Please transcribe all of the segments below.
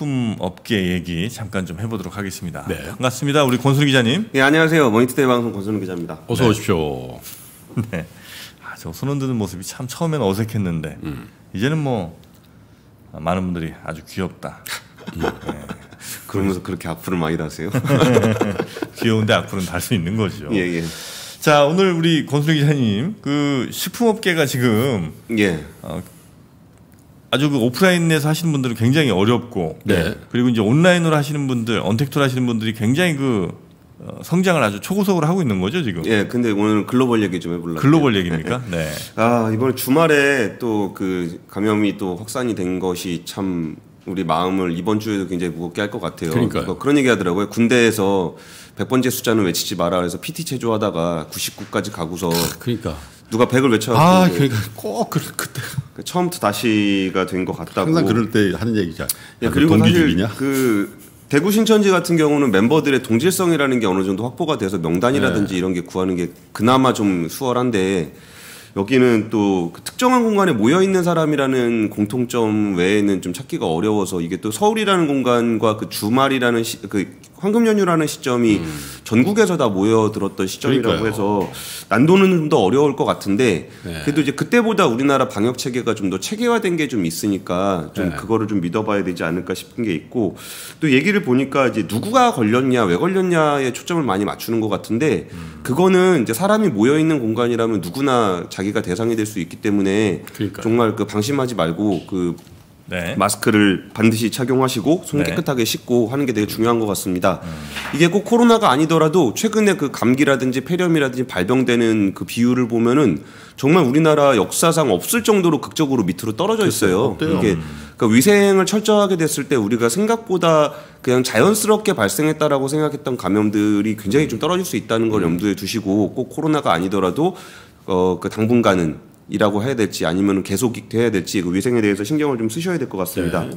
식품 업계 얘기 잠깐 좀 해보도록 하겠습니다. 네. 반갑습니다. 우리 권순희 기자님. 네, 안녕하세요. 모니터대 방송 권순우 기자입니다. 어서 오십시오. 네. 아, 저 손흔 드는 모습이 참 처음엔 어색했는데 음. 이제는 뭐 많은 분들이 아주 귀엽다. 그러면서 그렇게 악플을 많이 다세요? 귀여운데 악플은 달 수 있는 거죠. 예, 예. 자 오늘 우리 권순희 기자님 그 식품업계가 지금 예. 아주 그 오프라인에서 하시는 분들은 굉장히 어렵고 네. 그리고 이제 온라인으로 하시는 분들 언택트로 하시는 분들이 굉장히 그 어, 성장을 아주 초고속으로 하고 있는 거죠 지금 예, 근데 오늘 글로벌 얘기 좀 해볼래요. 글로벌 얘기입니까? 네. 아, 이번에 주말에 또 그 감염이 또 확산이 된 것이 참 우리 마음을 이번 주에도 굉장히 무겁게 할 것 같아요. 그러니까 그런 얘기 하더라고요. 군대에서 100번째 숫자는 외치지 마라 그래서 PT 체조하다가 99까지 가고서 그러니까. 누가 100을 외쳐 아, 그러니까 꼭 그, 그때 처음부터 다시가 된 것 같다고. 항상 그럴 때 하는 얘기죠. 예, 아, 그리고 사실 동기주의냐? 그 대구 신천지 같은 경우는 멤버들의 동질성이라는 게 어느 정도 확보가 돼서 명단이라든지 네. 이런 게 구하는 게 그나마 좀 수월한데 여기는 또 그 특정한 공간에 모여 있는 사람이라는 공통점 외에는 좀 찾기가 어려워서 이게 또 서울이라는 공간과 그 주말이라는 시, 그 황금 연휴라는 시점이 전국에서 다 모여들었던 시점이라고 음. 그러니까요. 해서 난도는 좀 더 어려울 것 같은데 네. 그래도 이제 그때보다 우리나라 방역 체계가 좀 더 체계화된 게 좀 있으니까 좀 네. 그거를 좀 믿어봐야 되지 않을까 싶은 게 있고 또 얘기를 보니까 이제 누구가 걸렸냐 왜 걸렸냐에 초점을 많이 맞추는 것 같은데 그거는 이제 사람이 모여 있는 공간이라면 누구나 자기가 대상이 될 수 있기 때문에 그러니까요. 정말 그 방심하지 말고 그 네. 마스크를 반드시 착용하시고 손 네. 깨끗하게 씻고 하는 게 되게 중요한 것 같습니다. 이게 꼭 코로나가 아니더라도 최근에 그 감기라든지 폐렴이라든지 발병되는 그 비율을 보면은 정말 우리나라 역사상 없을 정도로 극적으로 밑으로 떨어져 있어요. 없대요. 이게 그러니까 위생을 철저하게 됐을 때 우리가 생각보다 그냥 자연스럽게 발생했다라고 생각했던 감염들이 굉장히 좀 떨어질 수 있다는 걸 염두에 두시고 꼭 코로나가 아니더라도 어 그 당분간은 이라고 해야 될지 아니면 계속 돼야 될지 그 위생에 대해서 신경을 좀 쓰셔야 될 것 같습니다. 네.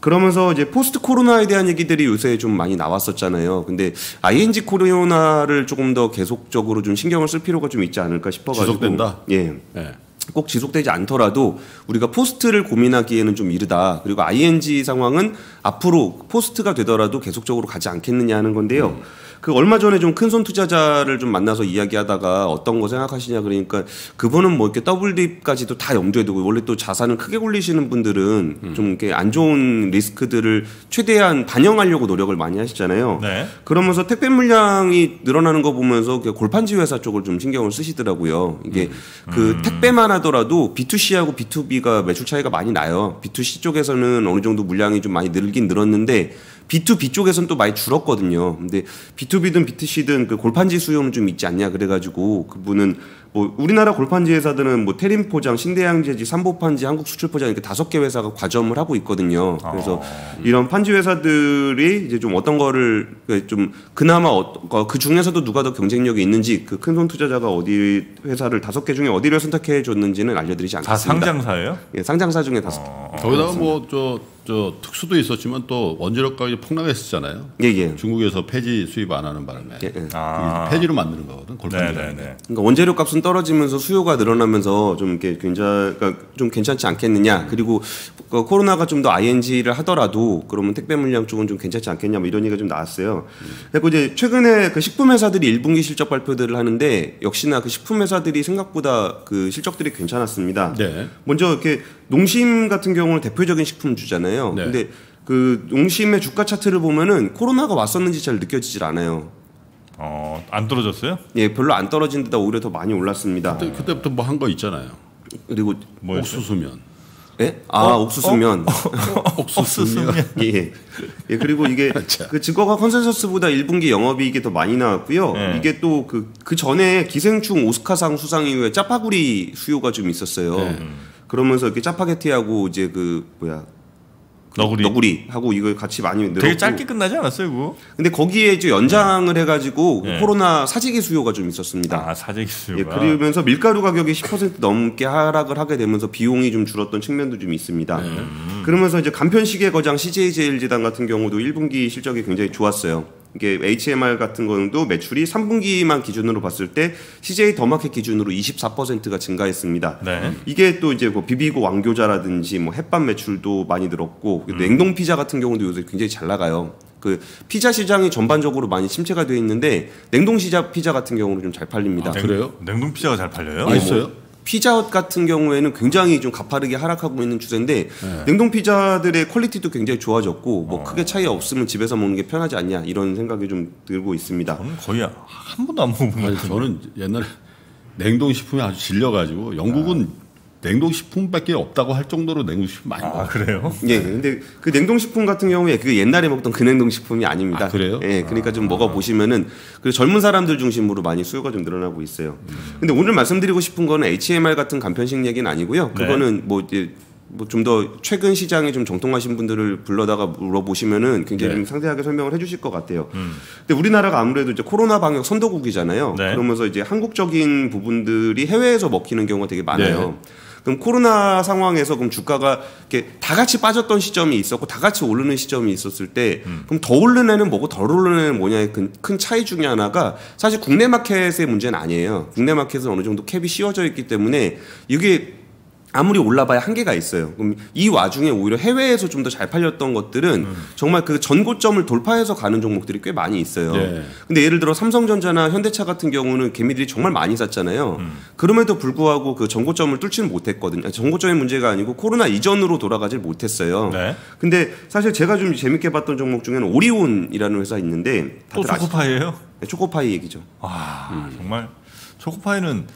그러면서 이제 post 코로나에 대한 얘기들이 요새 좀 많이 나왔었잖아요. 근데 ING 코로나를 조금 더 계속적으로 좀 신경을 쓸 필요가 좀 있지 않을까 싶어가지고 지속된다? 예. 네. 꼭 지속되지 않더라도 우리가 post를 고민하기에는 좀 이르다. 그리고 ING 상황은 앞으로 post가 되더라도 계속적으로 가지 않겠느냐 하는 건데요. 그 얼마 전에 좀 큰 손 투자자를 좀 만나서 이야기하다가 어떤 거 생각하시냐 그러니까 그분은 뭐 이렇게 double dip까지도 다 염두에 두고 원래 또 자산을 크게 굴리시는 분들은 좀 이렇게 안 좋은 리스크들을 최대한 반영하려고 노력을 많이 하시잖아요. 네. 그러면서 택배 물량이 늘어나는 거 보면서 그 골판지 회사 쪽을 좀 신경을 쓰시더라고요. 이게 그 택배만 하더라도 B2C하고 B2B가 매출 차이가 많이 나요. B2C 쪽에서는 어느 정도 물량이 좀 많이 늘긴 늘었는데 B2B 쪽에서는 또 많이 줄었거든요. 근데 B2B든 B2C든 그 골판지 수요는 좀 있지 않냐 그래가지고 그분은 뭐 우리나라 골판지 회사들은 뭐 테림 포장, 신대양제지, 삼보판지, 한국 수출 포장 이렇게 다섯 개 회사가 과점을 하고 있거든요. 그래서 이런 판지 회사들이 이제 좀 어떤 거를 그좀 그나마 어, 그 중에서도 누가 더 경쟁력이 있는지 그 큰 손 투자자가 어디 회사를 다섯 개 중에 어디를 선택해 줬는지는 알려드리지 다 않겠습니다. 상장사예요? 예, 상장사 중에 다섯. 거기다가 뭐저 저 특수도 있었지만 또 원재료 가격이 폭락했었잖아요. 예, 예. 중국에서 폐지 수입 안 하는 바람에 예, 예. 아. 폐지로 만드는 거거든. 골판지. 네네네. 그러니까 원재료 값은 떨어지면서 수요가 늘어나면서 좀 이렇게 굉장히 그러니까 좀 괜찮지 않겠느냐. 그리고 그 코로나가 좀 더 ING를 하더라도 그러면 택배 물량 쪽은 좀 괜찮지 않겠냐. 뭐 이런 얘기가 좀 나왔어요. 그리고 이제 최근에 그 식품 회사들이 1분기 실적 발표들을 하는데 역시나 그 식품 회사들이 생각보다 그 실적들이 괜찮았습니다. 네. 먼저 이렇게 농심 같은 경우는 대표적인 식품주잖아요. 네. 근데 그 농심의 주가 차트를 보면은 코로나가 왔었는지 잘 느껴지질 않아요. 어, 안 떨어졌어요? 예, 별로 안 떨어진 데다 오히려 더 많이 올랐습니다. 그때, 그때부터 뭐 한 거 있잖아요. 그리고 뭐였어요? 옥수수면. 예? 아, 옥수수면. 옥수수면. 예. 예, 그리고 이게 자. 그 증거가 컨센서스보다 1분기 영업이익이 더 많이 나왔고요. 네. 이게 또 그 그 전에 기생충 오스카상 수상 이후에 짜파구리 수요가 좀 있었어요. 네. 그러면서 이렇게 짜파게티하고 이제 그 뭐야 그 너구리. 너구리 하고 이걸 같이 많이 늘었고 되게 짧게 끝나지 않았어요, 그거? 근데 거기에 이제 연장을 해가지고 네. 코로나 사재기 수요가 좀 있었습니다. 아, 사재기 수요가. 예, 그러면서 밀가루 가격이 10% 넘게 하락을 하게 되면서 비용이 좀 줄었던 측면도 좀 있습니다. 그러면서 이제 간편 시계 거장 CJ제일제당 같은 경우도 1분기 실적이 굉장히 좋았어요. 이게 HMR 같은 경우도 매출이 3분기만 기준으로 봤을 때 CJ 더마켓 기준으로 24%가 증가했습니다. 네. 이게 또 이제 뭐 비비고 왕교자라든지 뭐 햇반 매출도 많이 늘었고 냉동 피자 같은 경우도 요새 굉장히 잘 나가요. 그 피자 시장이 전반적으로 많이 침체가 되어 있는데 냉동 시자 피자 같은 경우는 좀 잘 팔립니다. 아, 그래요? 냉동 피자가 잘 팔려요? 맛있어요? 피자헛 같은 경우에는 굉장히 좀 가파르게 하락하고 있는 추세인데 냉동 피자들의 퀄리티도 굉장히 좋아졌고 뭐 크게 차이 없으면 집에서 먹는 게 편하지 않냐 이런 생각이 좀 들고 있습니다. 저는 거의 한 번도 안 먹어본 것 저는 옛날에 냉동 식품이 아주 질려가지고 영국은 냉동식품밖에 없다고 할 정도로 냉동식품 많이 아 먹어요. 그래요? 예, 근데 그 냉동식품 같은 경우에 그 옛날에 먹던 그 냉동식품이 아닙니다. 아, 그래요? 예, 그러니까 좀 먹어 보시면은 그 젊은 사람들 중심으로 많이 수요가 좀 늘어나고 있어요. 근데 오늘 말씀드리고 싶은 거는 HMR 같은 간편식 얘기는 아니고요. 네. 그거는 뭐 이제 뭐좀더 최근 시장에 좀 정통하신 분들을 불러다가 물어보시면은 굉장히 네. 좀 상세하게 설명을 해주실 것 같아요. 근데 우리나라가 아무래도 이제 코로나 방역 선도국이잖아요. 네. 그러면서 이제 한국적인 부분들이 해외에서 먹히는 경우가 되게 많아요. 그럼 코로나 상황에서 그럼 주가가 이렇게 다 같이 빠졌던 시점이 있었고 다 같이 오르는 시점이 있었을 때 그럼 더 오르는 애는 뭐고 덜 오르는 애는 뭐냐의 큰, 큰 차이 중에 하나가 사실 국내 마켓의 문제는 아니에요. 국내 마켓은 어느 정도 캡이 씌워져 있기 때문에 이게 아무리 올라봐야 한계가 있어요. 그럼 이 와중에 오히려 해외에서 좀 더 잘 팔렸던 것들은 정말 그 전고점을 돌파해서 가는 종목들이 꽤 많이 있어요. 네. 근데 예를 들어 삼성전자나 현대차 같은 경우는 개미들이 정말 많이 샀잖아요. 그럼에도 불구하고 그 전고점을 뚫지는 못했거든요. 전고점의 문제가 아니고 코로나 이전으로 돌아가질 못했어요. 네. 근데 사실 제가 좀 재밌게 봤던 종목 중에는 오리온이라는 회사 있는데 또 초코파이예요? 네, 초코파이 얘기죠. 아 정말 초코파이는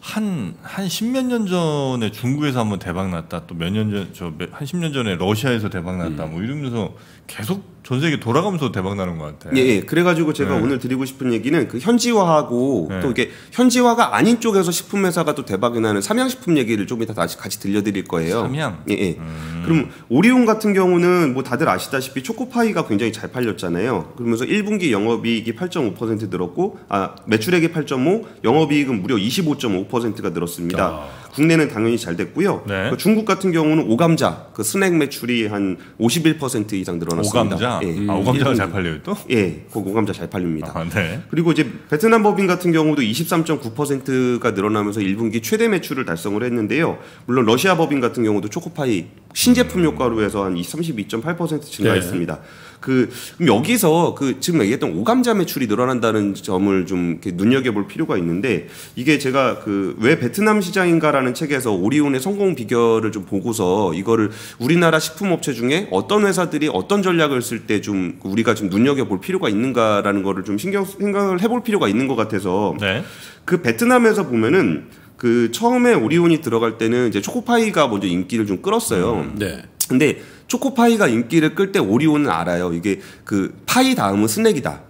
한 한 십몇 년 전에 중국에서 한번 대박 났다. 또 몇 년 전 저 한 십 년 전에 러시아에서 대박 났다. 뭐 이러면서 계속 전 세계 돌아가면서 대박 나는 것 같아. 예, 예. 그래가지고 제가 네. 오늘 드리고 싶은 얘기는 그 현지화하고 네. 또 이게 현지화가 아닌 쪽에서 식품 회사가 또 대박이 나는 삼양식품 얘기를 좀 이따 다시 같이 들려드릴 거예요. 삼양? 예, 예. 그럼 오리온 같은 경우는 뭐 다들 아시다시피 초코파이가 굉장히 잘 팔렸잖아요. 그러면서 1분기 영업이익이 8.5% 늘었고, 아 매출액이 8.5, 영업이익은 무려 25.5%가 늘었습니다. 국내는 당연히 잘 됐고요. 네. 그 중국 같은 경우는 오감자 그 스낵 매출이 한 51% 이상 늘어났습니다. 오감자. 예. 아 오감자가 1분기. 잘 팔려요 또? 예, 그 오감자 잘 팔립니다. 아 네. 그리고 이제 베트남 법인 같은 경우도 23.9%가 늘어나면서 1분기 최대 매출을 달성을 했는데요. 물론 러시아 법인 같은 경우도 초코파이 신제품 효과로 해서 한 32.8% 증가했습니다. 그 그럼 여기서 그 지금 얘기했던 오감자 매출이 늘어난다는 점을 좀 이렇게 눈여겨 볼 필요가 있는데 이게 제가 그 왜 베트남 시장인가라는 책에서 오리온의 성공 비결을 좀 보고서 이거를 우리나라 식품 업체 중에 어떤 회사들이 어떤 전략을 쓸 때 좀 우리가 좀 눈여겨 볼 필요가 있는가라는 거를 좀 신경 생각을 해볼 필요가 있는 것 같아서 네. 그 베트남에서 보면은 그 처음에 오리온이 들어갈 때는 이제 초코파이가 먼저 인기를 좀 끌었어요. 네. 근데 초코파이가 인기를 끌 때 오리온은 알아요. 이게 그 파이 다음은 스낵이다.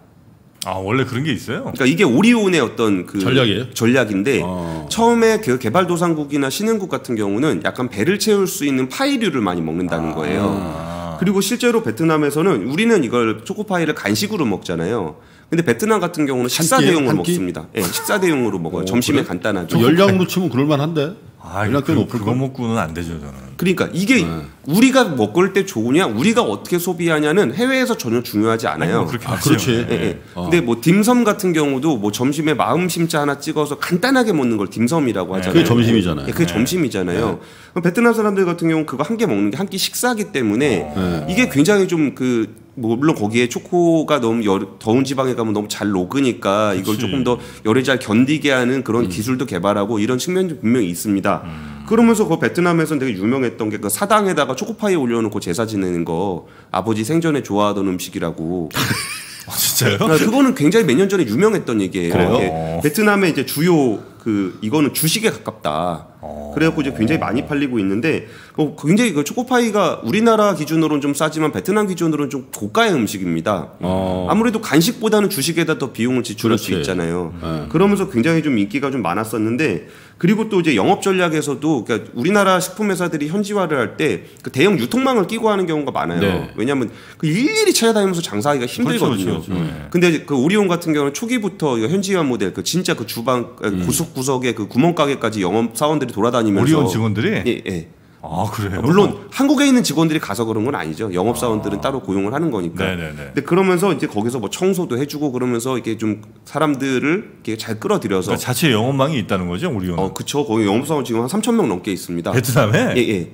아 원래 그런 게 있어요? 그러니까 이게 오리온의 어떤 그 전략이에요? 전략인데 어. 처음에 그 개발도상국이나 신흥국 같은 경우는 약간 배를 채울 수 있는 파이류를 많이 먹는다는 거예요. 아. 그리고 실제로 베트남에서는 우리는 이걸 초코파이를 간식으로 먹잖아요. 근데 베트남 같은 경우는 식사? 대용으로? 먹습니다. 예, 식사 대용으로 먹어요. 오, 점심에 그래? 간단하게. 열량으로 치면 그럴만한데. 아 연락 꽤 그, 높을 그거 거. 먹고는 안 되죠 저는. 그러니까 이게 우리가 먹을 때 좋으냐, 우리가 어떻게 소비하냐는 해외에서 전혀 중요하지 않아요. 뭐 그렇게 아. 그렇지. 예, 네. 예. 근데 뭐 딤섬 같은 경우도 뭐 점심에 마음 심자 하나 찍어서 간단하게 먹는 걸 딤섬이라고 하잖아요. 그게 점심이잖아요. 예, 그게 점심이잖아요. 그럼 베트남 사람들 같은 경우는 그거 한 개 먹는 게 한 끼 식사기 때문에 이게 굉장히 좀그 뭐 물론 거기에 초코가 너무 열, 더운 지방에 가면 너무 잘 녹으니까 이걸 그치. 조금 더 열을 잘 견디게 하는 그런 기술도 개발하고 이런 측면도 분명히 있습니다. 그러면서 그 베트남에서는 되게 유명했던 게 그 사당에다가 초코파이 올려놓고 제사 지내는 거 아버지 생전에 좋아하던 음식이라고 아, 진짜요? 아, 그거는 굉장히 몇 년 전에 유명했던 얘기예요. 그래요? 베트남의 이제 주요 그 이거는 주식에 가깝다. 어. 그래갖고 이제 굉장히 많이 팔리고 있는데 어, 굉장히 그 초코파이가 우리나라 기준으로는 좀 싸지만 베트남 기준으로는 좀 고가의 음식입니다. 어. 아무래도 간식보다는 주식에다 더 비용을 지출할 수 그렇지. 있잖아요. 네. 그러면서 굉장히 좀 인기가 좀 많았었는데 그리고 또 이제 영업 전략에서도 그러니까 우리나라 식품 회사들이 현지화를 할 때 그 대형 유통망을 끼고 하는 경우가 많아요. 네. 왜냐하면 그 일일이 찾아다니면서 장사하기가 힘들거든요. 그렇죠, 그렇죠. 네. 근데 그 오리온 같은 경우는 초기부터 현지화 모델 그 진짜 그 주방 음. 구석 구석에 그 구멍가게까지 영업 사원들이 돌아다니면서 오리온 직원들이 예, 예. 아 그래요? 물론 한국에 있는 직원들이 가서 그런 건 아니죠. 영업 사원들은 따로 고용을 하는 거니까. 네네네. 근데 그러면서 이제 거기서 뭐 청소도 해주고 그러면서 이렇게 좀 사람들을 이렇게 잘 끌어들여서 그러니까 자체 영업망이 있다는 거죠, 우리 어 그쵸 거기 영업 사원 지금 한 3천 명 넘게 있습니다. 베트남에. 예, 예.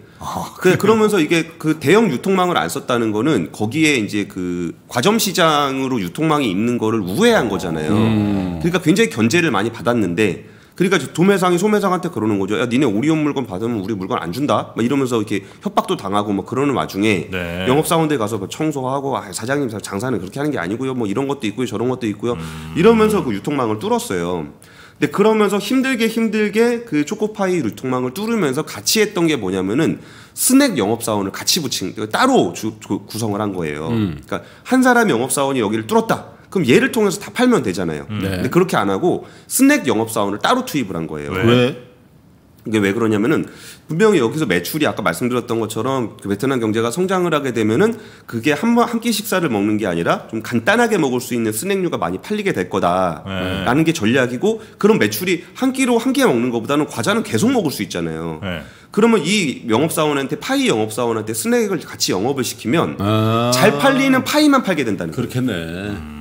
그, 그러면서 이게 그 대형 유통망을 안 썼다는 거는 거기에 이제 그 과점 시장으로 유통망이 있는 거를 우회한 거잖아요. 그러니까 굉장히 견제를 많이 받았는데 그러니까 도매상이 소매상한테 그러는 거죠. 야, 니네 오리온 물건 받으면 우리 물건 안 준다. 막 이러면서 이렇게 협박도 당하고 뭐 그러는 와중에 네. 영업사원들 가서 뭐 청소하고 아, 사장님 장사는 그렇게 하는 게 아니고요. 뭐 이런 것도 있고요. 저런 것도 있고요. 이러면서 그 유통망을 뚫었어요. 근데 그러면서 힘들게 힘들게 그 초코파이 유통망을 뚫으면서 같이 했던 게 뭐냐면은 스낵 영업사원을 같이 붙인 따로 주- 주- 구성을 한 거예요. 그러니까 한 사람 영업사원이 여기를 뚫었다. 그럼 얘를 통해서 다 팔면 되잖아요. 근데 그렇게 안 하고 스낵 영업 사원을 따로 투입을 한 거예요. 왜? 왜? 이게 왜 그러냐면은 분명히 여기서 매출이 아까 말씀드렸던 것처럼 그 베트남 경제가 성장을 하게 되면은 그게 한한 끼 식사를 먹는 게 아니라 좀 간단하게 먹을 수 있는 스낵류가 많이 팔리게 될 거다라는 게 전략이고 그런 매출이 한 끼로 한끼 먹는 것보다는 과자는 계속 먹을 수 있잖아요. 네. 그러면 이 영업사원한테 파이 영업사원한테 스낵을 같이 영업을 시키면 아, 잘 팔리는 파이만 팔게 된다는 거예요. 그렇겠네.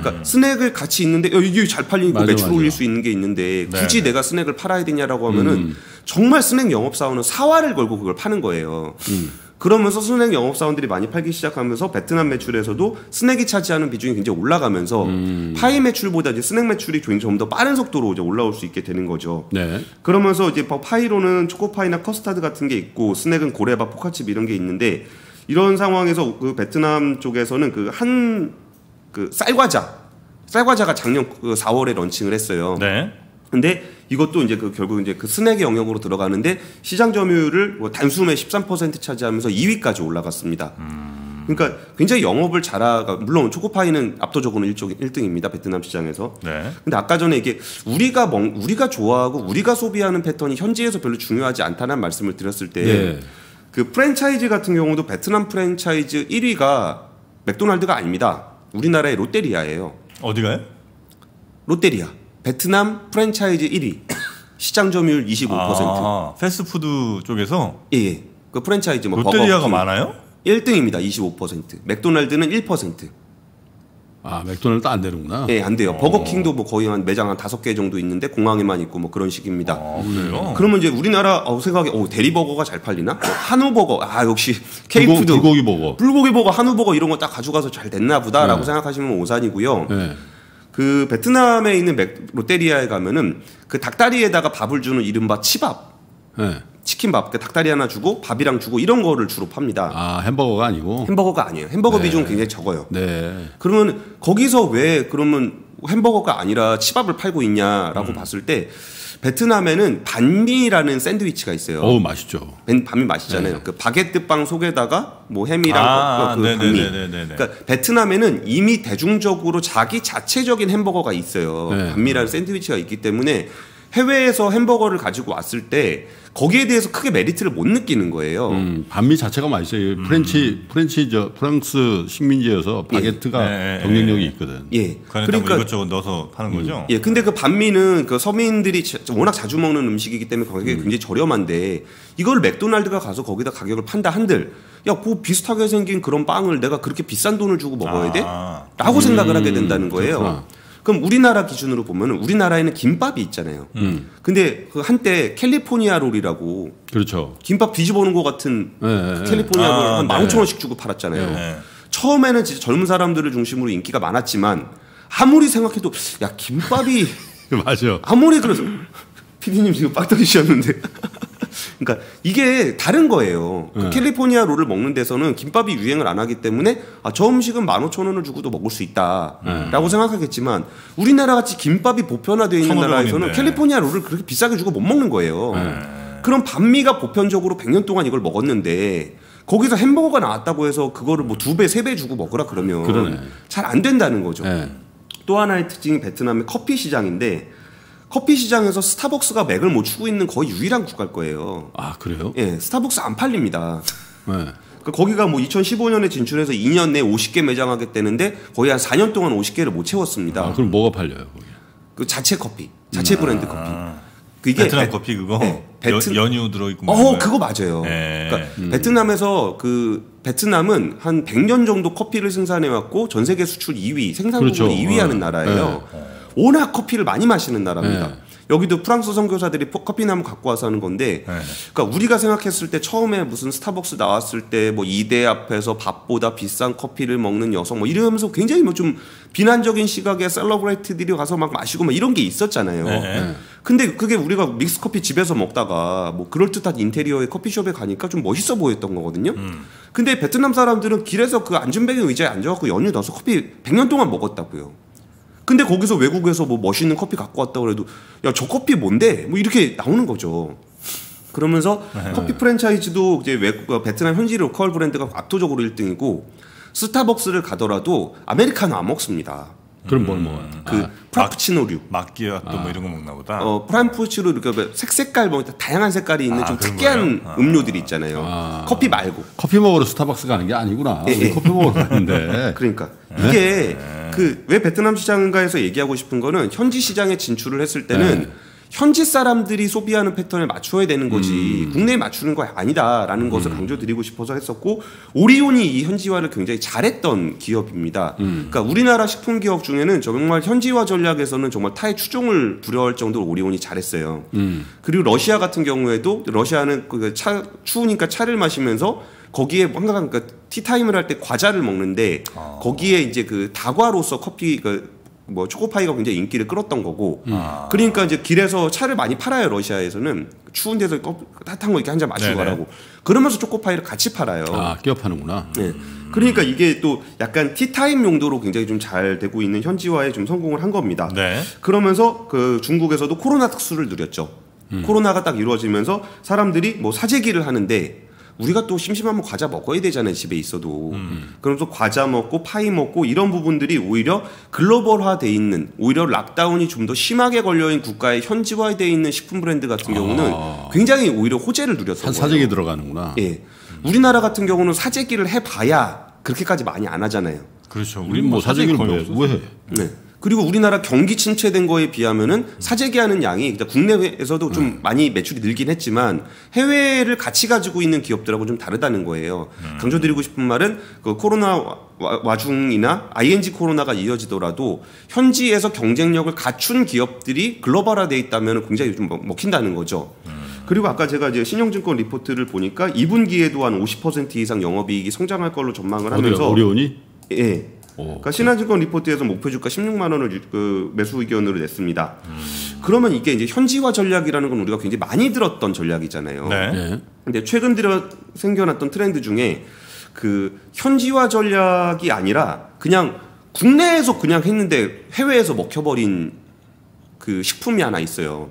그러니까 스낵을 같이 있는데 야, 이게 잘 팔리니까 매출 맞아. 올릴 수 있는 게 있는데 굳이 네. 내가 스낵을 팔아야 되냐라고 하면은 정말 스낵 영업사원은 사활을 걸고 그걸 파는 거예요. 그러면서 스낵 영업사원들이 많이 팔기 시작하면서 베트남 매출에서도 스낵이 차지하는 비중이 굉장히 올라가면서 파이 매출보다 이제 스낵 매출이 좀더 빠른 속도로 이제 올라올 수 있게 되는 거죠. 네. 그러면서 이제 뭐 파이로는 초코파이나 커스타드 같은 게 있고 스낵은 고래밥, 포카칩 이런 게 있는데 이런 상황에서 그 베트남 쪽에서는 그한 그 쌀과자 쌀과자가 작년 그 4월에 런칭을 했어요. 네. 근데 이것도 이제 그 결국 이제 그 스낵의 영역으로 들어가는데 시장 점유율을 뭐 단숨에 13% 차지하면서 2위까지 올라갔습니다. 그러니까 굉장히 영업을 잘하가 물론 초코파이는 압도적으로 1등입니다 베트남 시장에서. 네. 근데 아까 전에 이게 우리가 먹, 우리가 좋아하고 우리가 소비하는 패턴이 현지에서 별로 중요하지 않다는 말씀을 드렸을 때 네. 그 프랜차이즈 같은 경우도 베트남 프랜차이즈 1위가 맥도날드가 아닙니다. 우리나라의 롯데리아예요. 어디가요? 롯데리아. 베트남 프랜차이즈 1위. 시장 점유율 25%. 아, 패스트푸드 쪽에서 예, 예. 그 프랜차이즈 뭐 롯데리아가 버거킹 많아요? 1등입니다. 25%. 맥도날드는 1%. 아 맥도날드 안 되는구나. 예, 안 돼요. 버거킹도 뭐 거의 한 매장 한 다섯 개 정도 있는데 공항에만 있고 뭐 그런 식입니다. 아, 그래요? 그러면 이제 우리나라 어, 생각에 어, 데리버거가 잘 팔리나? 뭐 한우버거 아 역시 K푸드 불고기 버거. 불고기 버거 한우버거 이런 거 딱 가져가서 잘 됐나 보다라고 생각하시면 오산이고요. 네. 그 베트남에 있는 맥, 롯데리아에 가면은 그 닭다리에다가 밥을 주는 이른바 치밥 네. 치킨밥 그 닭다리 하나 주고 밥이랑 주고 이런 거를 주로 팝니다. 아 햄버거가 아니고. 햄버거가 아니에요. 햄버거 비중 은 굉장히 적어요. 네. 그러면 거기서 왜 그러면 햄버거가 아니라 치밥을 팔고 있냐라고 봤을 때 베트남에는 반미라는 샌드위치가 있어요. 어우 맛있죠. 벤- 반미 맛있잖아요. 그 바게트 빵 속에다가 뭐 햄이랑 아, 그, 그 반미. 네네네네네. 그러니까 베트남에는 이미 대중적으로 자기 자체적인 햄버거가 있어요. 네. 반미라는 샌드위치가 있기 때문에 해외에서 햄버거를 가지고 왔을 때 거기에 대해서 크게 메리트를 못 느끼는 거예요. 음, 반미 자체가 맛있어요. French French 저 프랑스 식민지여서 바게트가 예, 예, 경쟁력이 있거든. 예. 그 안에다 뭐 그러니까 이것저것 넣어서 파는 거죠? 예, 근데 그 반미는 그 서민들이 자- 워낙 자주 먹는 음식이기 때문에 가격이 굉장히 저렴한데 이걸 맥도날드가 가서 거기다 가격을 판다 한들 야, 뭐 비슷하게 생긴 그런 빵을 내가 그렇게 비싼 돈을 주고 먹어야 돼? 아. 라고 생각을 하게 된다는 거예요. 그렇구나. 그럼 우리나라 기준으로 보면 우리나라에는 김밥이 있잖아요. 근데 그 한때 캘리포니아 롤이라고 그렇죠. 김밥 뒤집어 놓은 것 같은 예, 예, 예. 캘리포니아 아, 롤을 한 네. 15,000원씩 주고 팔았잖아요. 네. 처음에는 진짜 젊은 사람들을 중심으로 인기가 많았지만 아무리 생각해도 야 김밥이 맞아. 아무리 그래서 피디님 지금 빡 터지셨는데 그러니까 이게 다른 거예요. 그 네. 캘리포니아 롤을 먹는 데서는 김밥이 유행을 안 하기 때문에 아, 저 음식은 15,000원을 주고도 먹을 수 있다라고 생각하겠지만 우리나라 같이 김밥이 보편화되어 있는 1,500 나라에서는 원인데. 캘리포니아 롤을 그렇게 비싸게 주고 못 먹는 거예요. 그럼 반미가 보편적으로 100년 동안 이걸 먹었는데 거기서 햄버거가 나왔다고 해서 그거를 뭐 두 배, 세 배 주고 먹으라 그러면. 잘 안 된다는 거죠. 예. 또 하나의 특징이 베트남의 커피 시장인데 커피 시장에서 스타벅스가 맥을 못 추고 있는 거의 유일한 국가일 거예요. 아 그래요? 예, 스타벅스 안 팔립니다. 네. 그러니까 거기가 뭐 2015년에 진출해서 2년 내에 50개 매장하겠다는데 거의 한 4년 동안 50개를 못 채웠습니다. 아 그럼 뭐가 팔려요? 거기? 그 자체 커피, 자체 브랜드 커피. 그게 베트남 베- 커피 그거 네, 베트- 연, 유 들어있고 어, 그거 맞아요. 네. 그러니까 베트남에서 그 베트남은 한 100년 정도 커피를 생산해 왔고 전 세계 수출 2위, 생산국으로 그렇죠. 2위 하는 어. 나라예요. 워낙 커피를 많이 마시는 나라입니다. 네. 여기도 프랑스 선교사들이 포- 커피나무 갖고 와서 하는 건데, 네. 그러니까 우리가 생각했을 때 처음에 무슨 스타벅스 나왔을 때 뭐 이대 앞에서 밥보다 비싼 커피를 먹는 여성 뭐 이러면서 굉장히 뭐 좀 비난적인 시각의 celebrity들이 가서 막 마시고 막 이런 게 있었잖아요. 네. 근데 그게 우리가 믹스 커피 집에서 먹다가 뭐 그럴 듯한 인테리어의 커피숍에 가니까 좀 멋있어 보였던 거거든요. 근데 베트남 사람들은 길에서 그 앉은뱅이 의자에 앉아갖고 연유 넣어서 커피 100년 동안 먹었다고요. 근데 거기서 외국에서 뭐 멋있는 커피 갖고 왔다 그래도 야 저 커피 뭔데? 뭐 이렇게 나오는 거죠. 그러면서 커피 프랜차이즈도 이제 외국 어, 베트남 현지 local 브랜드가 압도적으로 1등이고 스타벅스를 가더라도 아메리카노 안 먹습니다. 그럼 뭘 먹어요? 그 프라푸치노류. 마끼아또 뭐 이런 거 먹나 보다. 어, 프라푸치노 이렇게 뭐 색색깔 뭐 다양한 색깔이 있는 아, 좀 특이한 거예요? 아. 음료들이 있잖아요. 아. 커피 말고. 커피 먹으러 스타벅스 가는 게 아니구나. 예, 예. 커피 먹으러 가는데. 그러니까 이게 그 왜 베트남 시장가에서 얘기하고 싶은 거는 현지 시장에 진출을 했을 때는 네. 현지 사람들이 소비하는 패턴에 맞춰야 되는 거지 음. 국내에 맞추는 거 아니다라는 것을 강조드리고 싶어서 했었고 오리온이 이 현지화를 굉장히 잘했던 기업입니다. 음. 그러니까 우리나라 식품 기업 중에는 정말 현지화 전략에서는 정말 타의 추종을 두려워할 정도로 오리온이 잘했어요. 음. 그리고 러시아 같은 경우에도 러시아는 그 차, 추우니까 차를 마시면서 거기에 항상 그 티타임을 할 때 과자를 먹는데 거기에 이제 그 다과로서 커피 그뭐 초코파이가 굉장히 인기를 끌었던 거고 그러니까 이제 길에서 차를 많이 팔아요 러시아에서는 추운 데서 컵- 따뜻한 거 이렇게 한 잔 마시고 네네. 가라고 그러면서 초코파이를 같이 팔아요. 아, 끼워 파는구나. 네. 그러니까 이게 또 약간 티타임 용도로 굉장히 좀 잘 되고 있는 현지화에 좀 성공을 한 겁니다. 네. 그러면서 그 중국에서도 코로나 특수를 누렸죠. 코로나가 딱 이루어지면서 사람들이 뭐 사재기를 하는데 우리가 또 심심하면 과자 먹어야 되잖아요 집에 있어도 그러면서 과자 먹고 파이 먹고 이런 부분들이 오히려 글로벌화돼 있는 오히려 lockdown이 좀 더 심하게 걸려있는 국가에 현지화돼 있는 식품 브랜드 같은 경우는 굉장히 오히려 호재를 누렸던 한 거예요. 사재기 들어가는구나. 예. 우리나라 같은 경우는 사재기를 해봐야 그렇게까지 많이 안 하잖아요. 그렇죠. 우리 뭐 사재기를. 왜 해? 네. 그리고 우리나라 경기 침체된 거에 비하면은 사재기하는 양이 국내에서도 좀 많이 매출이 늘긴 했지만 해외를 같이 가지고 있는 기업들하고 좀 다르다는 거예요. 강조드리고 싶은 말은 그 코로나 와- 와중이나 ING 코로나가 이어지더라도 현지에서 경쟁력을 갖춘 기업들이 글로벌화돼 있다면 굉장히 좀 먹- 먹힌다는 거죠. 그리고 아까 제가 이제 신용증권 리포트를 보니까 2분기에도 한 50% 이상 영업이익이 성장할 걸로 전망을 하면서 오리온이? 예. 오. 그러니까 신한증권 리포트에서 목표 주가 16만 원을 유- 그 매수 의견으로 냈습니다. 그러면 이게 이제 현지화 전략이라는 건 우리가 굉장히 많이 들었던 전략이잖아요. 네. 예. 근데 최근 들어 생겨났던 트렌드 중에 그 현지화 전략이 아니라 그냥 국내에서 그냥 했는데 해외에서 먹혀버린 그 식품이 하나 있어요.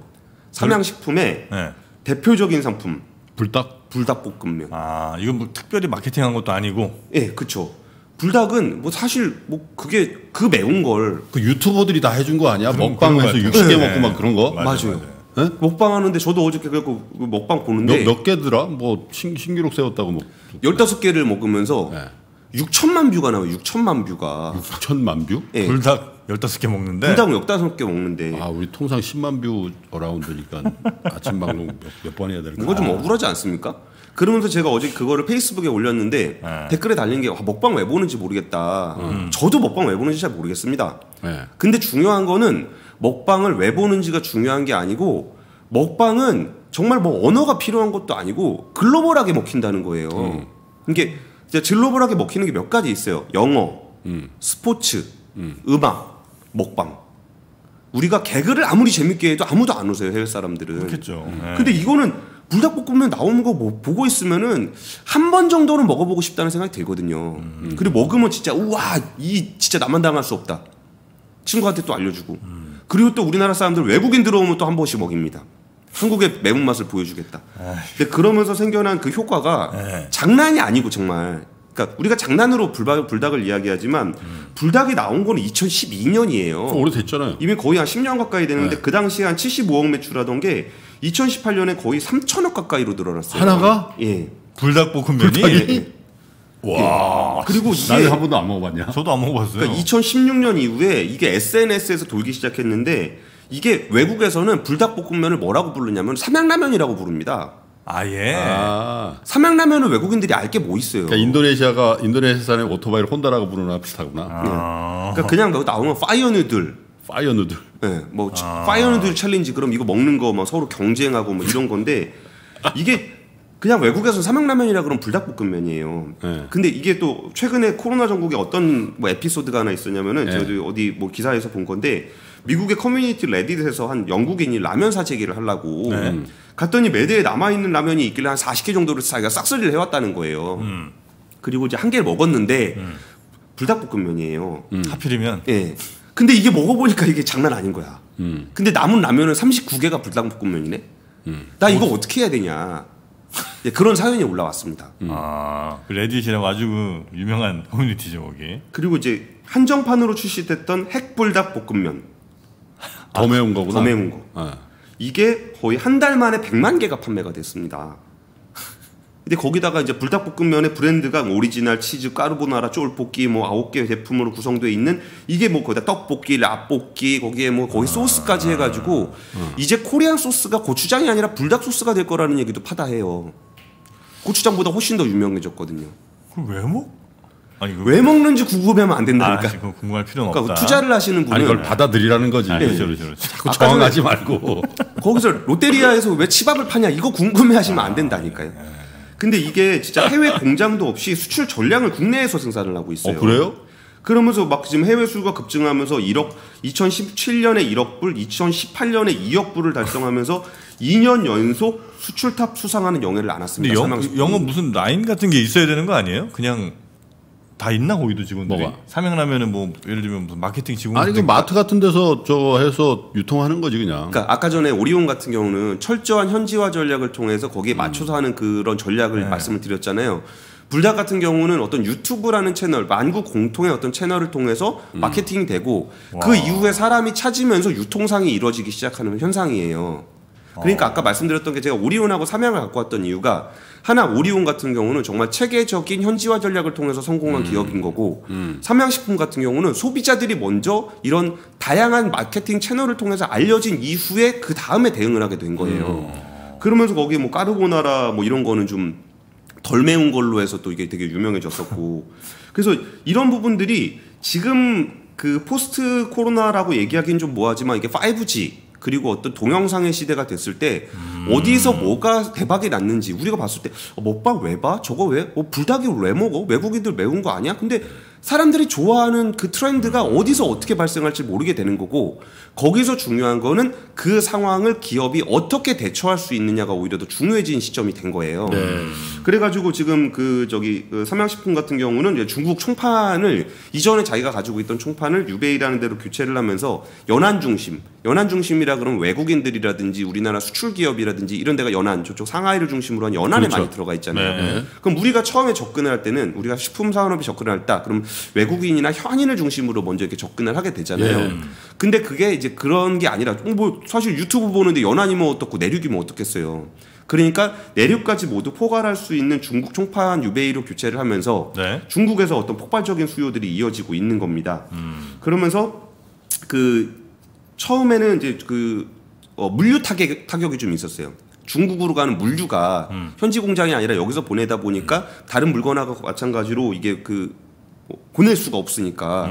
삼양식품의 네. 대표적인 상품 불닭? 불닭볶음면. 아 이건 뭐 특별히 마케팅한 것도 아니고 예, 그쵸. 불닭은 뭐 사실 뭐 그게 그 매운 걸 그 유튜버들이 다 해준 거 아니야? 그런- 먹방에서 그런 것 60개 같아요. 먹고 막 그런 거? 맞아요. 네? 먹방 하는데 저도 어저께 그래갖고 그 먹방 보는데 몇, 몇 개더라? 뭐 신, 신기록 세웠다고 뭐 15개를 먹으면서 네. 6천만 view가 나와요. 6천만 view가. 6천만 view? 예. 불닭 15개 먹는데 불닭은 15개 먹는데 아 우리 통상 10만 view around니까 아침 방송 몇 번 해야 될까? 뭔가 좀 억울하지 않습니까? 그러면서 제가 어제 그거를 페이스북에 올렸는데 네. 댓글에 달린 게 아, 먹방 왜 보는지 모르겠다. 음. 저도 먹방 왜 보는지 잘 모르겠습니다. 예. 근데 중요한 거는 먹방을 왜 보는지가 중요한 게 아니고 먹방은 정말 뭐 언어가 필요한 것도 아니고 글로벌하게 먹힌다는 거예요. 음. 이게 이제 글로벌하게 먹히는 게 몇 가지 있어요. 영어, 음. 스포츠, 음. 악 먹방. 우리가 개그를 아무리 재밌게 해도 아무도 안 웃어요 해외 사람들은. 그렇겠죠. 네. 근데 이거는 불닭볶음면 나오는 거 뭐 보고 있으면은 한 번 정도는 먹어보고 싶다는 생각이 들거든요. 그리고 먹으면 진짜 우와 이 진짜 나만 당할 수 없다. 친구한테 또 알려주고. 그리고 또 우리나라 사람들 외국인 들어오면 또 한 번씩 먹입니다. 한국의 매운맛을 보여주겠다. 근데 그러면서 생겨난 그 효과가 네. 장난이 아니고 정말. 그러니까 우리가 장난으로 불닭, 불닭을 이야기하지만 불닭이 나온 거는 2012년이에요. 오래됐잖아요. 이미 거의 한 10년 가까이 되는데 네. 그 당시에 한 75억 매출하던 게 2018년에 거의 3천억 가까이로 늘어났어요. 하나가? 예. 불닭볶음면이 예. 와 그리고 이게 나는 한 번도 안 먹어봤냐? 저도 안 먹어봤어요. 그러니까 2016년 이후에 이게 SNS에서 돌기 시작했는데 이게 외국에서는 불닭볶음면을 뭐라고 부르냐면 삼양라면이라고 부릅니다. 아예. 아. 삼양라면은 외국인들이 알 게 뭐 있어요. 그러니까 인도네시아가 인도네시아산의 오토바이를 혼다라고 부르나 비슷하구나. 아. 그러니까 그냥 뭐 나오면 fire noodle, fire noodle. 예, 뭐 fire noodle challenge 그럼 이거 먹는 거 막 서로 경쟁하고 뭐 이런 건데 이게 그냥 외국에서 삼양라면이라 그러면 불닭볶음면이에요. 네. 근데 이게 또 최근에 코로나 정국에 어떤 뭐 에피소드가 하나 있었냐면은 네. 저도 어디 뭐 기사에서 본 건데 미국의 커뮤니티 레딧에서 한 영국인이 라면 사재기를 하려고 네. 갔더니 매대에 남아 있는 라면이 있길래 한 40개 정도를 자기가 싹쓸이를 해왔다는 거예요. 음. 그리고 이제 한 개를 먹었는데 불닭볶음면이에요. 하필이면 예. 근데 이게 먹어보니까 이게 장난 아닌 거야. 음. 근데 남은 라면은 39개가 불닭볶음면이네. 나 이거 어떻게 해야 되냐. 예, 그런 사연이 올라왔습니다. 아, 그 레딧이라고 아주 그 유명한 커뮤니티죠, 거기. 그리고 이제 한정판으로 출시됐던 핵불닭 볶음면 더 매운 거구나. 더 매운 거. 아. 이게 거의 한 달 만에 100만 개가 판매가 됐습니다. 근데 거기다가 이제 불닭볶음면의 브랜드가 뭐 오리지널 치즈 까르보나라 쫄볶이 뭐 아홉 개 제품으로 구성되어 있는 이게 뭐 거기다 떡볶이, 라볶이 거기에 뭐 거의 소스까지 해가지고 이제 Korean 소스가 고추장이 아니라 불닭 소스가 될 거라는 얘기도 파다해요. 고추장보다 훨씬 더 유명해졌거든요. 그걸 왜 먹? 아니, 그, 왜 먹는지 궁금해하면 안 아, 된다니까. 그거 궁금할 필요는 그러니까 없다. 투자를 하시는 분은 아니 그걸 받아들이라는 거지. 아, 그렇죠, 그렇죠, 그렇죠. 자꾸 저항하지 말고. 거기서 롯데리아에서 왜 치밥을 파냐 이거 궁금해하시면 안 된다니까요. 근데 이게 진짜 해외 공장도 없이 수출 전량을 국내에서 생산을 하고 있어요. 어 그래요? 그러면서 막 지금 해외 수가 급증하면서 1억 2017년에 1억 불, 2018년에 2억 불을 달성하면서 2년 연속 수출탑 수상하는 영예를 안았습니다. 영. 영어 무슨 라인 같은 게 있어야 되는 거 아니에요? 그냥 다 있나 거기도 직원들이? 뭐가? 삼양라면은 뭐 예를 들면 무슨 마케팅 직원 아니 그 마트 같은 데서 저 해서 유통하는 거지 그냥. 그러니까 아까 전에 오리온 같은 경우는 철저한 현지화 전략을 통해서 거기에 음. 맞춰서 하는 그런 전략을 네. 말씀을 드렸잖아요. 불닭 같은 경우는 어떤 유튜브라는 채널, 만국 공통의 어떤 채널을 통해서 음. 마케팅이 되고 와. 그 이후에 사람이 찾으면서 유통상이 이루어지기 시작하는 현상이에요. 그러니까 아까 말씀드렸던 게 제가 오리온하고 삼양을 갖고 왔던 이유가 하나 오리온 같은 경우는 정말 체계적인 현지화 전략을 통해서 성공한 기업인 거고 삼양식품 같은 경우는 소비자들이 먼저 이런 다양한 마케팅 채널을 통해서 알려진 이후에 그 다음에 대응을 하게 된 거예요. 그러면서 거기에 뭐 까르보나라 뭐 이런 거는 좀 덜 매운 걸로 해서 또 이게 되게 유명해졌었고. 그래서 이런 부분들이 지금 그 포스트 코로나라고 얘기하기는 좀 뭐하지만 이게 5G 그리고 어떤 동영상의 시대가 됐을 때 어디서 뭐가 대박이 났는지 우리가 봤을 때 어, 먹방 왜 봐? 저거 왜? 어, 불닭이 왜 먹어? 외국인들 매운 거 아니야? 근데 사람들이 좋아하는 그 트렌드가 어디서 어떻게 발생할지 모르게 되는 거고 거기서 중요한 거는 그 상황을 기업이 어떻게 대처할 수 있느냐가 오히려 더 중요해진 시점이 된 거예요. 그래가지고 지금 그 저기 그 삼양식품 같은 경우는 중국 총판을 이전에 자기가 가지고 있던 총판을 유베이라는 데로 교체를 하면서 연안 중심, 연안 중심이라 그러면 외국인들이라든지 우리나라 수출 기업이라든지 이런 데가 연안 저쪽 상하이를 중심으로 한 연안에 그렇죠. 많이 들어가 있잖아요. 네. 그럼 우리가 처음에 접근을 할 때는 우리가 식품 산업에 접근을 할때 그럼 외국인이나 현인을 중심으로 먼저 이렇게 접근을 하게 되잖아요. 예. 근데 그게 이제 그런 게 아니라 어, 뭐 사실 유튜브 보는데 연안이면 어떻고 내륙이면 어떻겠어요. 그러니까 내륙까지 모두 포괄할 수 있는 중국 총판 유베이로 교체를 하면서 네. 중국에서 어떤 폭발적인 수요들이 이어지고 있는 겁니다. 그러면서 그 처음에는 이제 그 어, 물류 타격, 타격이 좀 있었어요. 중국으로 가는 물류가 현지 공장이 아니라 여기서 보내다 보니까 다른 물건하고 마찬가지로 이게 그 어, 보낼 수가 없으니까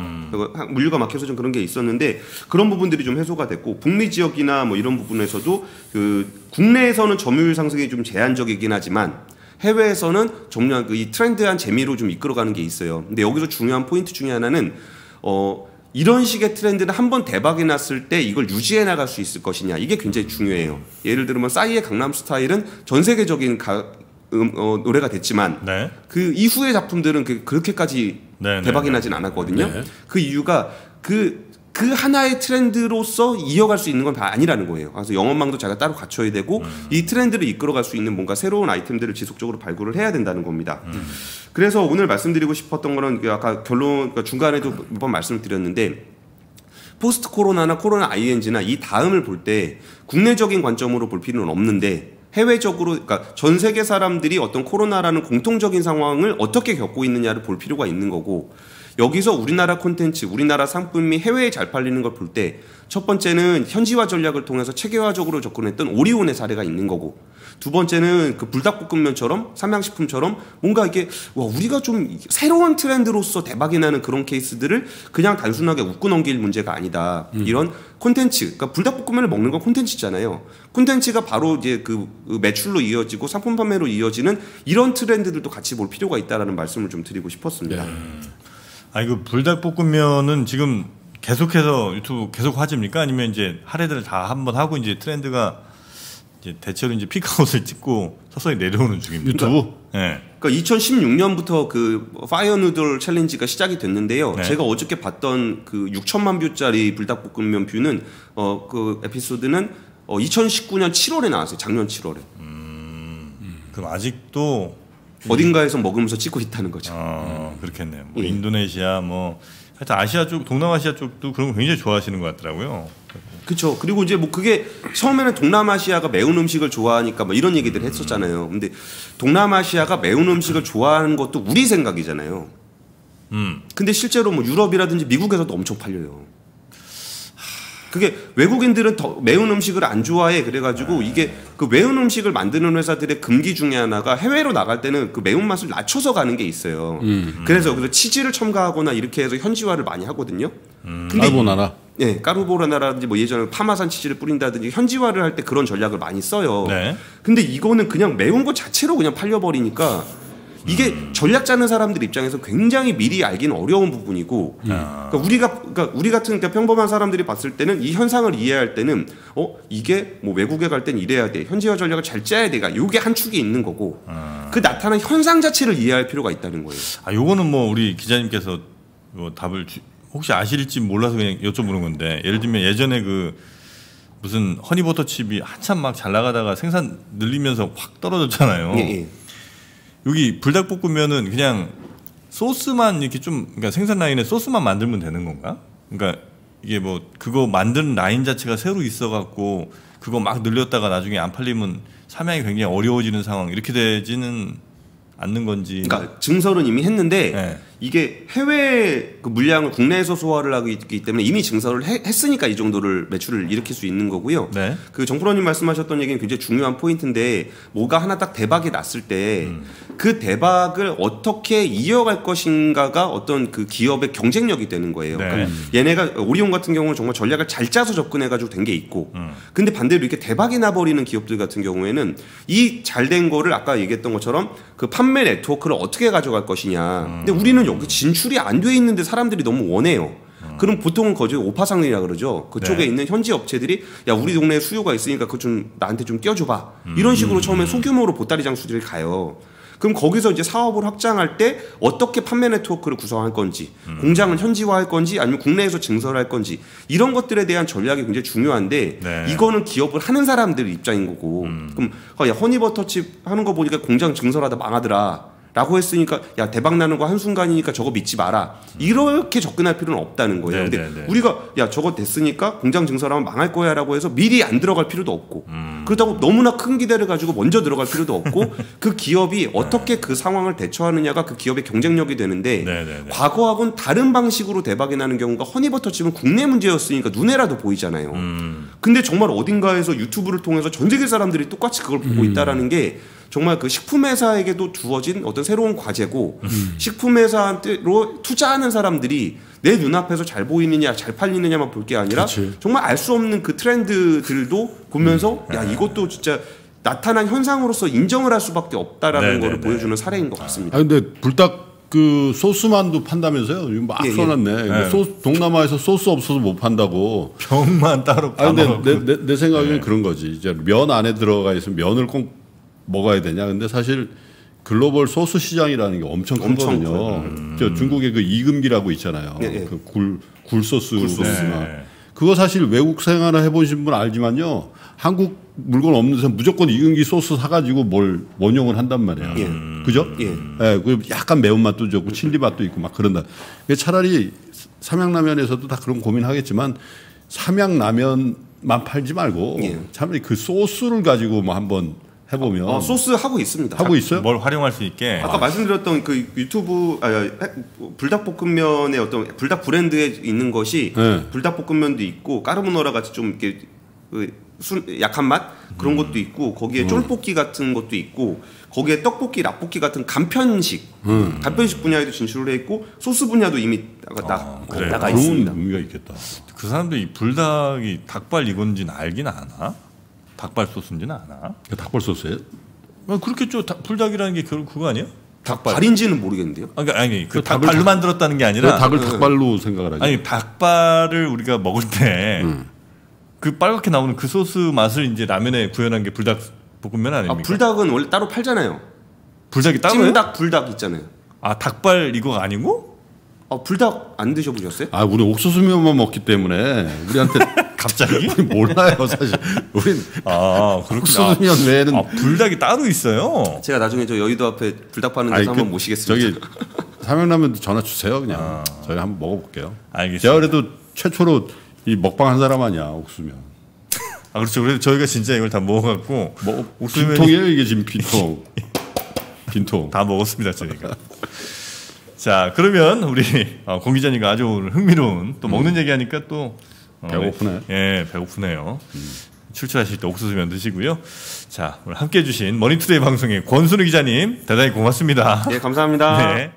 한- 물류가 막혀서 좀 그런 게 있었는데 그런 부분들이 좀 해소가 됐고 북미 지역이나 뭐 이런 부분에서도 그 국내에서는 점유율 상승이 좀 제한적이긴 하지만 해외에서는 정말 그이 트렌드한 재미로 좀 이끌어가는 게 있어요. 근데 여기서 중요한 포인트 중에 하나는 어 이런 식의 트렌드는 한 번 대박이 났을 때 이걸 유지해 나갈 수 있을 것이냐 이게 굉장히 중요해요. 예를 들면 싸이의 강남 스타일은 전 세계적인 가, 음, 어, 노래가 됐지만 네. 그 이후의 작품들은 그, 그렇게까지 네, 대박이 네, 나진 않았거든요. 네. 그 이유가 그, 그 하나의 트렌드로서 이어갈 수 있는 건 다 아니라는 거예요. 그래서 영업망도 자기가 따로 갖춰야 되고 이 트렌드를 이끌어갈 수 있는 뭔가 새로운 아이템들을 지속적으로 발굴을 해야 된다는 겁니다. 그래서 오늘 말씀드리고 싶었던 거는 그 아까 결론 그러니까 중간에도 몇 번 말씀을 드렸는데 포스트 코로나나 코로나 ING나 이 다음을 볼 때 국내적인 관점으로 볼 필요는 없는데 해외적으로 그러니까 전 세계 사람들이 어떤 코로나라는 공통적인 상황을 어떻게 겪고 있느냐를 볼 필요가 있는 거고 여기서 우리나라 콘텐츠, 우리나라 상품이 해외에 잘 팔리는 걸 볼 때 첫 번째는 현지화 전략을 통해서 체계화적으로 접근했던 오리온의 사례가 있는 거고 두 번째는 그 불닭볶음면처럼 삼양식품처럼 뭔가 이게 와 우리가 좀 새로운 트렌드로서 대박이 나는 그런 케이스들을 그냥 단순하게 웃고 넘길 문제가 아니다. 이런 콘텐츠, 그러니까 불닭볶음면을 먹는 건 콘텐츠잖아요. 콘텐츠가 바로 이제 그 매출로 이어지고 상품 판매로 이어지는 이런 트렌드들도 같이 볼 필요가 있다라는 말씀을 좀 드리고 싶었습니다. 아 이거 불닭볶음면은 지금 계속해서 유튜브 계속 화제입니까? 아니면 이제 할 애들 다 한번 하고 이제 트렌드가 이제 대체로 이제 peak out을 찍고 서서히 내려오는 중입니다. 유튜브? 네. 그러니까 2016년부터 그 fire noodle challenge가 시작이 됐는데요. 네. 제가 어저께 봤던 그 6천만 view짜리 불닭볶음면 view는 어 그 에피소드는 어 2019년 7월에 나왔어요. 작년 7월에. 그럼 아직도 어딘가에서 먹으면서 찍고 있다는 거죠. 어, 그렇겠네요. 뭐 예. 인도네시아 뭐 하여튼 아시아 쪽, 동남아시아 쪽도 그런 거 굉장히 좋아하시는 것 같더라고요. 그렇죠. 그리고 이제 뭐 그게 처음에는 동남아시아가 매운 음식을 좋아하니까 뭐 이런 얘기들 했었잖아요. 근데 동남아시아가 매운 음식을 좋아하는 것도 우리 생각이잖아요. 음. 근데 실제로 뭐 유럽이라든지 미국에서도 엄청 팔려요. 그게 외국인들은 더 매운 음식을 안 좋아해 그래가지고 이게 그 매운 음식을 만드는 회사들의 금기 중에 하나가 해외로 나갈 때는 그 매운 맛을 낮춰서 가는 게 있어요. 그래서 그래서 치즈를 첨가하거나 이렇게 해서 현지화를 많이 하거든요. 근데 까르보나라. 예, 까르보라나라든지 뭐 예전에 파마산 치즈를 뿌린다든지 현지화를 할 때 그런 전략을 많이 써요. 네. 근데 이거는 그냥 매운 것 자체로 그냥 팔려버리니까 이게 전략 짜는 사람들 입장에서 굉장히 미리 알기는 어려운 부분이고 그러니까 우리가 그러니까 우리 같은 그러니까 평범한 사람들이 봤을 때는 이 현상을 이해할 때는 어 이게 뭐 외국에 갈 땐 이래야 돼 현지화 전략을 잘 짜야 돼가 요게 한 축이 있는 거고 그 나타난 현상 자체를 이해할 필요가 있다는 거예요. 아, 요거는 뭐 우리 기자님께서 뭐 답을 주, 혹시 아실지 몰라서 그냥 여쭤보는 건데 예를 들면 예전에 그 무슨 허니버터 칩이 한참 막 잘 나가다가 생산 늘리면서 확 떨어졌잖아요. 예, 예. 여기 불닭볶음면은 그냥 소스만 이렇게 좀 그러니까 생산 라인에 소스만 만들면 되는 건가? 그러니까 이게 뭐 그거 만드는 라인 자체가 새로 있어 갖고 그거 막 늘렸다가 나중에 안 팔리면 삼양이 굉장히 어려워지는 상황 이렇게 되지는 않는 건지. 그러니까 증설은 이미 했는데 네. 이게 해외 그 물량을 국내에서 소화를 하고 있기 때문에 이미 증설을 해- 했으니까 이 정도를 매출을 일으킬 수 있는 거고요. 네. 그 정프로님 말씀하셨던 얘기는 굉장히 중요한 포인트인데 뭐가 하나 딱 대박이 났을 때그 대박을 어떻게 이어갈 것인가가 어떤 그 기업의 경쟁력이 되는 거예요. 네. 그러니까 얘네가 오리온 같은 경우는 정말 전략을 잘 짜서 접근해가지고 된 게 있고, 근데 반대로 이렇게 대박이 나버리는 기업들 같은 경우에는 이 잘 된 거를 아까 얘기했던 것처럼 그 판매 네트워크를 어떻게 가져갈 것이냐. 근데 우리는 여기 진출이 안 돼 있는데 사람들이 너무 원해요. 그럼 보통은 거기 오파상이라 그러죠. 그쪽에 네. 있는 현지 업체들이 야 우리 동네에 수요가 있으니까 그거 좀 나한테 좀 껴줘봐. 이런 식으로 처음에 소규모로 보따리 장수들이 가요. 그럼 거기서 이제 사업을 확장할 때 어떻게 판매 네트워크를 구성할 건지, 공장을 현지화할 건지, 아니면 국내에서 증설할 건지 이런 것들에 대한 전략이 굉장히 중요한데 네. 이거는 기업을 하는 사람들 입장인 거고, 그럼 어, 야 허니버터칩 하는 거 보니까 공장 증설하다 망하더라. 라고 했으니까 야 대박 나는 거 한순간이니까 저거 믿지 마라 이렇게 접근할 필요는 없다는 거예요 네, 근데 네, 네. 우리가 야 저거 됐으니까 공장 증설하면 망할 거야 라고 해서 미리 안 들어갈 필요도 없고 그렇다고 너무나 큰 기대를 가지고 먼저 들어갈 필요도 없고 그 기업이 어떻게 그 상황을 대처하느냐가 그 기업의 경쟁력이 되는데 네, 네, 네. 과거하고는 다른 방식으로 대박이 나는 경우가 허니버터칩은 국내 문제였으니까 눈에라도 보이잖아요. 음. 근데 정말 어딘가에서 유튜브를 통해서 전 세계 사람들이 똑같이 그걸 보고 있다라는 게 정말 그 식품회사에게도 주어진 어떤 새로운 과제고 식품회사로 투자하는 사람들이 내 눈앞에서 잘 보이느냐 잘 팔리느냐만 볼 게 아니라 그치. 정말 알 수 없는 그 트렌드들도 보면서 야 이것도 진짜 나타난 현상으로서 인정을 할 수밖에 없다라는 네, 거를 네, 네. 보여주는 사례인 것 같습니다. 아 근데 불닭 그 소스만도 판다면서요? 이거 막 예, 예. 써놨네. 네. 소스, 동남아에서 소스 없어서 못 판다고. 병만 따로 아 근데. 내, 내, 내 생각에는 그런 거지. 이제 면 안에 들어가 있으면 면을 꼭 먹어야 되냐? 근데 사실 글로벌 소스 시장이라는 게 엄청 엄청 크거든요. 저 중국에 그 이금기라고 있잖아요. 예, 예. 그 굴, 굴소스. 굴소스. 보면. 네. 그거 사실 외국 생활을 해보신 분 알지만요. 한국 물건 없는 데서 무조건 이금기 소스 사가지고 뭘 응용을 한단 말이에요. 예. 그죠? 예. 예, 그 약간 매운맛도 좋고 칠리 맛도 있고 막 그런다. 차라리 삼양라면에서도 다 그런 고민하겠지만 삼양라면만 팔지 말고 예. 차라리 그 소스를 가지고 뭐 한번 해보면 어, 소스 하고 있습니다. 하고 있어요? 뭘 활용할 수 있게. 아까 말씀드렸던 그 유튜브 아, 불닭볶음면의 어떤 불닭 브랜드에 있는 것이 네. 불닭볶음면도 있고 까르보나라 같이 좀 이렇게 그 술, 약한 맛 그런 음. 것도 있고 거기에 쫄볶이 같은 것도 있고 거기에 떡볶이, 라볶이 같은 간편식 음. 간편식 분야에도 진출을 해 있고 소스 분야도 이미 나가, 나, 아? 나가 있습니다. 의미가 있겠다. 그 사람들이 불닭이 닭발 이건지는 알긴 아나? 닭발 소스인지는 아나? 그 닭발 소스예요? 아, 그렇겠죠. 닭- 불닭이라는 게 결국 그거 아니에요? 닭발. 발인지는 모르겠는데요. 아, 그러니까 아니 그그 닭발로 닭- 만들었다는 게왜 아니라 닭을 닭발로 생각을 하지? 아니 닭발을 우리가 먹을 때그 음. 빨갛게 나오는 그 소스 맛을 이제 라면에 구현한 게 불닭 볶음면 아, 아닙니까? 불닭은 원래 따로 팔잖아요. 불닭이 따로요? 찜닭 불닭 있잖아요. 아 닭발 이거가 아니고? 아, 불닭 안 드셔보셨어요? 아 우리 옥수수면만 먹기 때문에 우리한테 갑자기? 몰라요 사실. 우린 아 그렇구나. 옥수수면 외에는 아 불닭이 따로 있어요. 제가 나중에 저 여의도 앞에 불닭 파는 아니, 데서 그 한번 모시겠습니다. 저기 삼양라면 전화 주세요 그냥. 저희 한번 먹어볼게요. 알겠습니다. 제가 그래도 최초로 이 먹방 한 사람 아니야 옥수면. 아 그렇죠. 그래서 저희가 진짜 이걸 다 먹어갖고 뭐 옥수면이- 빈통이에요 이게 지금 빈통. 빈통. 다 먹었습니다 저희가. 자 그러면 우리 어, 공 기자님과 아주 오늘 흥미로운 또 먹는 얘기하니까 또 어, 배고프네. 예 배고프네요. 출출하실 때 옥수수면 드시고요. 자 오늘 함께 해 주신 머니투데이 방송의 권순우 기자님 대단히 고맙습니다. 네, 감사합니다. 네.